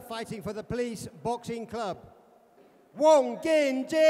fighting for the Police Boxing Club. Wong Kin Ching!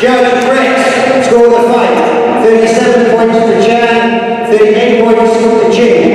Chad Brett scored the fight. 37 points to Chan, 38 points to Ching.